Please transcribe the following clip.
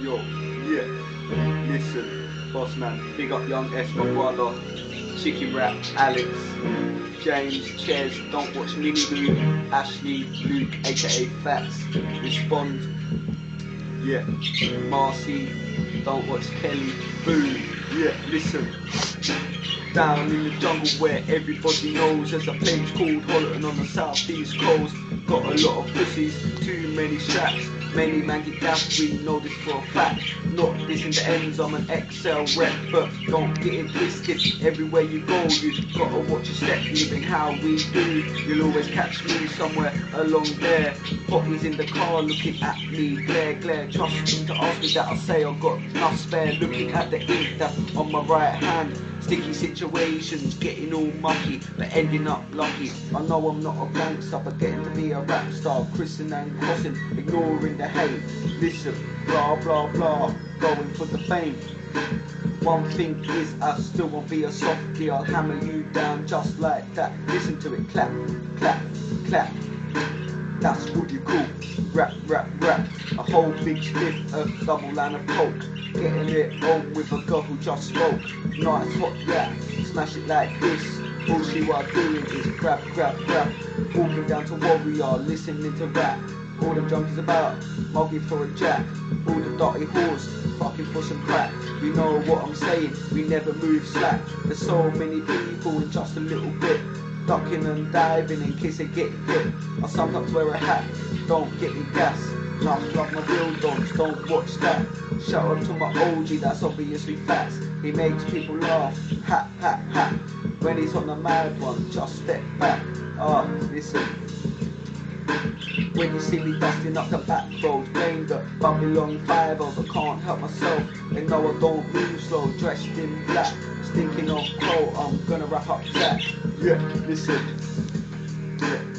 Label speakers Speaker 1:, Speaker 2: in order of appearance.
Speaker 1: Yo, yeah, listen, Bossman, big up young brother, Chicken Rap, Alex, James, Ches, don't watch Mini Lou, Ashley, Luke, aka Fats, Respond, yeah, Marcy, don't watch Kelly, Boom, yeah, listen. Down in the jungle where everybody knows There's a place called Hollerton on the southeast coast. Got a lot of pussies, too many straps Many man get gassed, we know this for a fact. Not this in the ends, I'm an XL rep But don't get it twisted, everywhere you go You gotta watch your step, living how we do. You'll always catch me somewhere along there. Hotties in the car looking at me Glare, glare, trust me to ask me that I say I've got enough spare. Looking at the ink that's on my right hand. Sticky situations, getting all mucky, but ending up lucky. I know I'm not a gangster, but getting to be a rap star, christening and crossing, ignoring the hate. Listen, blah blah blah, going for the fame. One thing is, I still won't be a softie. I'll hammer you down just like that. Listen to it, clap, clap, clap. That's what you call rap, rap, rap. A whole big stiff, a double line of coke. Getting it on with a girl who just spoke. Nice hot yeah, smash it like this. All she was doing is grab, grab, grab. Walking down to Warrior, listening to rap. All them junkies about, mugging for a jack. All the dirty whores, fucking for some crack. You know what I'm saying, we never move slack. There's so many people in just a little bit. Ducking and diving in case they get hit. I sometimes wear a hat, don't get me gas. Love, love my real dogs, don't watch that. Shout out to my OG, that's obviously facts. He makes people laugh, ha ha ha. When he's on the mad one, just step back. Ah, listen. When you see me dusting up the back roads, playing the Babylon 5 I can't help myself. They know I don't move slow, dressed in black, stinking of crow. I'm gonna wrap up that. Yeah, listen. Yeah.